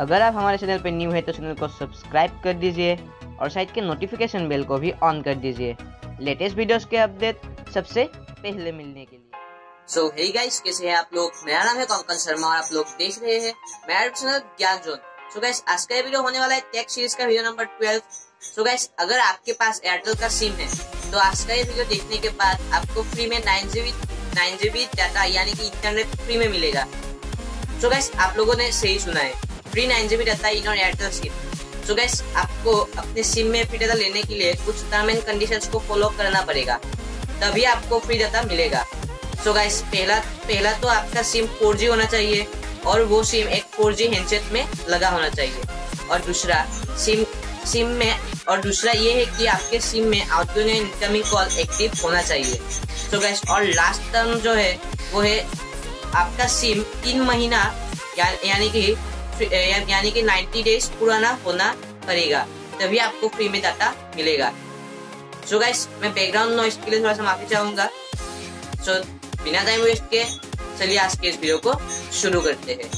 अगर आप हमारे चैनल पर न्यू है तो चैनल को सब्सक्राइब कर दीजिए और साइड के नोटिफिकेशन बेल को भी ऑन कर दीजिए। लेटेस्ट वीडियोस के अपडेट सबसे पहले मिलने के लिए। सो हे गाइस कैसे हैं आप लोग? मेरा नाम है कंकन शर्मा और आप लोग देख रहे हैं मेरा चैनल ज्ञान जोन सो गाइस आज का वीडियो होने वाला है टेक सीरीज़ का video number twelve so guys अगर आपके पास एयरटेल का सिम है तो आज का ये वीडियो देखने के बाद आपको फ्री में nine GB nine GB data यानी कि इंटरनेट फ्री में मिलेगा। सो so गाइस आप लोगों ने सही सुना है। फ्री नाइन जीबी डाटा इन और एयरटेल सिम सो गाइस आपको अपने सिम में फ्री डाटा लेने के लिए कुछ टर्म एंड कंडीशंस को फॉलो करना पड़ेगा। तभी आपको फ्री डाटा मिलेगा। सो गाइस पहला पहला तो आपका सिम 4G होना चाहिए और वो सिम एक 4G हैंडसेट में लगा होना चाहिए। और दूसरा सिम सिम में और दूसरा ये है कि आपके सिम में outgoing and incoming call active होना चाहिए। सो so गाइस और लास्ट टर्म जो है वो है आपका सिम तीन महीना या, यानी कि यानी कि 90 डेज़ पुराना होना पड़ेगा तभी आपको फ्री में डाटा मिलेगा। सो so गाइस मैं बैकग्राउंड नॉइस के लिए थोड़ा सा माफ़ी चाहूँगा। सो so, बिना टाइम वेस्ट के चलिए आज के इस वीडियो को शुरू करते हैं।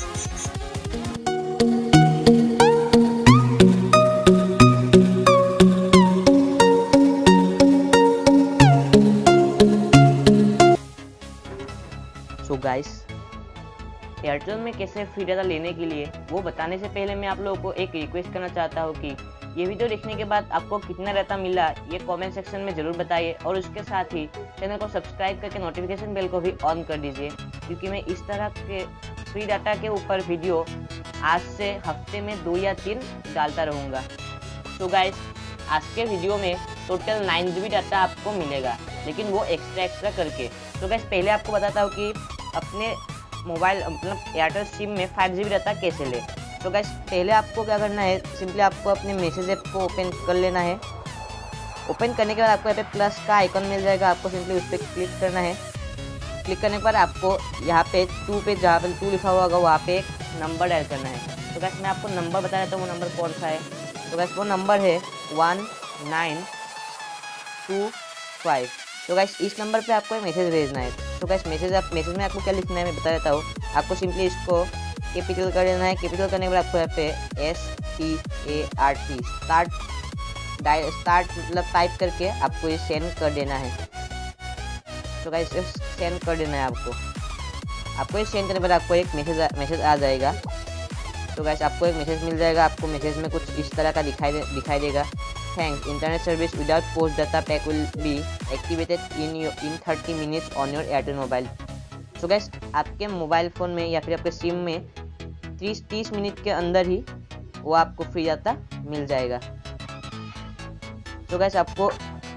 सो गाइस एयरटेल में कैसे फ्री डाटा लेने के लिए, वो बताने से पहले मैं आप लोगों को एक रिक्वेस्ट करना चाहता हूँ कि ये वीडियो देखने के बाद आपको कितना डाटा मिला, ये कमेंट सेक्शन में ज़रूर बताइए और उसके साथ ही चैनल को सब्सक्राइब करके नोटिफिकेशन बेल को भी ऑन कर दीजिए, क्योंकि मैं इस तरह के फ्री डाटा के ऊपर वीडियो आज से हफ़्ते में दो या तीन डालता रहूँगा। तो गाइस आज के वीडियो में टोटल नाइन जी डाटा आपको मिलेगा, लेकिन वो एक्स्ट्रा एक्स्ट्रा करके। तो गैस पहले आपको बताता हूँ कि अपने मोबाइल मतलब एयरटेल सिम में फाइव जी डाटा कैसे ले? तो गैस पहले आपको क्या करना है सिंपली आपको अपने मैसेज ऐप को ओपन कर लेना है। ओपन करने के बाद आपको यहाँ पे प्लस का आइकन मिल जाएगा, आपको सिंपली उस पर क्लिक करना है। क्लिक करने बाद आपको यहाँ पे टू पे जहाँ पे टू लिखा हुआ होगा, वहाँ पे एक नंबर डायल करना है। तो गैस मैं आपको नंबर बता देता हूँ, वो नंबर कौन सा है। तो गैस वो नंबर है वन नाइन टू फाइव तो गैस इस नंबर पे आपको मैसेज भेजना है। तो गैस मैसेज आप मैसेज में आपको क्या लिखना है मैं बता देता हूँ। आपको सिंपली इसको कैपिटल कर देना है। कैपिटल करने के बाद आपको यहाँ पे S T A R T start start मतलब टाइप करके आपको ये सेंड कर देना है। तो गाइस सेंड कर देना है आपको। आपको ये सेंड करने के बाद आपको एक मैसेज मैसेज आ जाएगा। तो गैस आपको एक मैसेज मिल जाएगा। आपको मैसेज में कुछ इस तरह का दिखाई दे दिखाई देगा। Thanks internet service without post data pack will be activated in in thirty minutes on your Airtel mobile तो गैस आपके मोबाइल फ़ोन में या फिर आपके सिम में तीस तीस मिनट के अंदर ही वो आपको फ्री डाटा मिल जाएगा। तो गैस आपको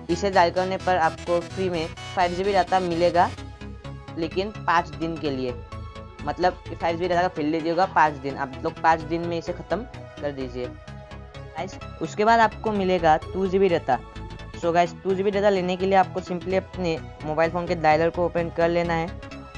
इसे डायल करने पर आपको फ्री में फाइव जी बी डाटा मिलेगा, लेकिन पाँच दिन के लिए। मतलब फाइव जी डाटा का फिल लीजिएगा पाँच दिन। आप लोग पाँच दिन में इसे ख़त्म कर दीजिए। गाइस उसके बाद आपको मिलेगा two G B data so guys two G B data लेने के लिए आपको सिंपली अपने मोबाइल फ़ोन के डायलर को ओपन कर लेना है।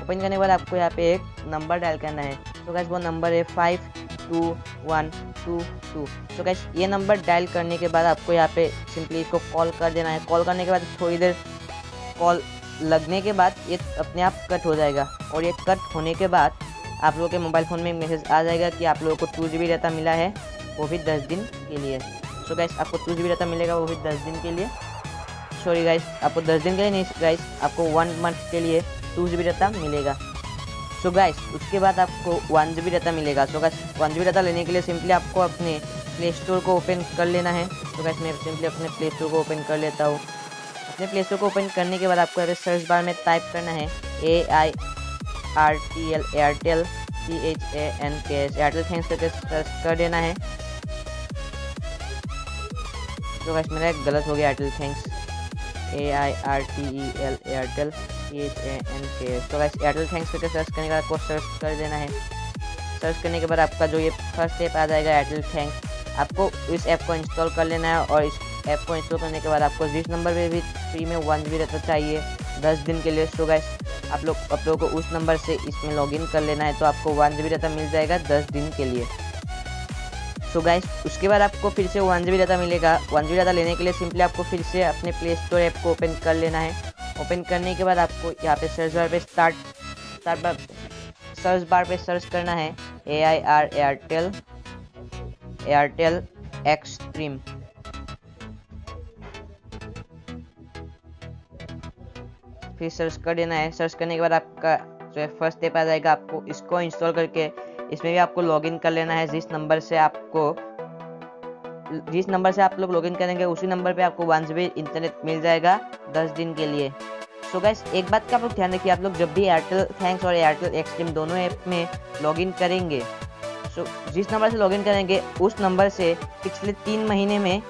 ओपन करने के बाद आपको यहाँ पे एक नंबर डायल करना है। तो गैस वो नंबर है five two one two two तो गैस ये नंबर डायल करने के बाद आपको यहाँ पे सिंपली इसको कॉल कर देना है। कॉल करने के बाद थोड़ी देर कॉल लगने के बाद ये अपने आप कट हो जाएगा। और ये कट होने के बाद आप लोगों के मोबाइल फ़ोन में मैसेज आ जाएगा कि आप लोगों को टू जी बी डाटा मिला है। वो भी दस दिन के लिए। सो गैस आपको जी बी डाटा मिलेगा वो भी दस दिन के लिए। सॉरी गाइस आपको दस दिन के लिए नहीं गाइस आपको वन मंथ के लिए टू जी बी डाटा मिलेगा। सो गाइस उसके बाद आपको वन जी बी डाटा मिलेगा। So guys one G B data लेने के लिए सिंपली आपको अपने प्ले स्टोर को ओपन कर लेना है। तो गाइस मैं सिंपली अपने प्ले स्टोर को ओपन कर लेता हूँ। अपने प्ले स्टोर को ओपन करने के बाद आपको पे सर्च बार में टाइप करना है A I R T L Airtel C H A N K S Airtel thanks करके सर्च कर देना है। तो गाइस मेरा गलत हो गया Airtel thanks A I R T E L Airtel H A N K तो गाइस एयरटेल थैंक्स करके सर्च करने के आपको सर्च कर देना है. सर्च करने के बाद आपका जो ये फ़र्स्ट ऐप आ जाएगा एयरटेल थैंक्स आपको इस ऐप को इंस्टॉल कर लेना है और इस ऐप को इंस्टॉल करने के बाद आपको जिस नंबर पे भी फ्री में वन जी रहता चाहिए दस दिन के लिए सो गाइस आप लोग, आप लोगों को उस नंबर से इसमें लॉगिन कर लेना है तो आपको वन जी रहता मिल जाएगा दस दिन के लिए. सो गाइस उसके बाद आपको फिर से वन जी डाटा मिलेगा। वन जी डाटा लेने के लिए सिंपली आपको फिर से अपने प्ले स्टोर ऐप को ओपन कर लेना है। ओपन करने के बाद आपको यहाँ पे सर्च बार पे start start bar search bar पे सर्च करना है। A I R Airtel Airtel Xstream फिर सर्च कर देना है। सर्च करने के बाद आपका जो है फ़र्स्ट स्टेप आ जाएगा। आपको इसको इंस्टॉल करके इसमें भी आपको लॉगिन कर लेना है जिस नंबर से आपको जिस नंबर से आप लोग लॉगिन करेंगे उसी नंबर पे आपको वन जी इंटरनेट मिल जाएगा दस दिन के लिए। सो so गैस एक बात का आप लोग ध्यान रखिए आप लोग जब भी एयरटेल थैंक्स और एयरटेल एक्सट्रीम दोनों ऐप में लॉगिन करेंगे सो so, जिस नंबर से लॉगिन करेंगे उस नंबर से पिछले तीन महीने में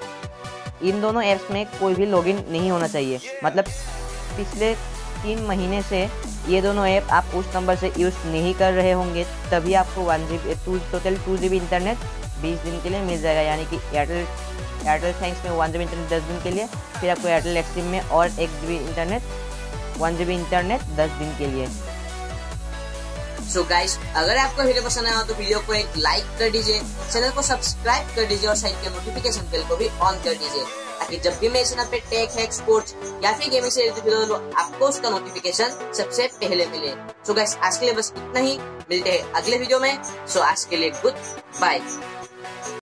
इन दोनों ऐप्स में कोई भी लॉगिन नहीं होना चाहिए। मतलब पिछले तीन महीने से ये दोनों ऐप आप उस नंबर से यूज़ नहीं कर रहे होंगे, तभी आपको one G B two total two G B internet बीस दिन के लिए मिल जाएगा। यानी कि एयरटेल एयरटेल थैंक्स में वन जी बी इंटरनेट दस दिन के लिए, फिर आपको एयरटेल एक्सट्रीम में और एक G B internet one G B internet दस दिन के लिए। सो so गाइस अगर आपको वीडियो पसंद आया तो वीडियो को एक लाइक कर दीजिए, चैनल को सब्सक्राइब कर दीजिए और साइड के नोटिफिकेशन बेल को भी ऑन कर दीजिए। ताकि जब भी मैं चैनल पे टेक है स्पोर्ट्स या फिर गेमिंग से रिलेटेड आपको उसका नोटिफिकेशन सबसे पहले मिले। सो so गाइस आज के लिए बस इतना ही। मिलते हैं अगले वीडियो में। सो so आज के लिए गुड बाय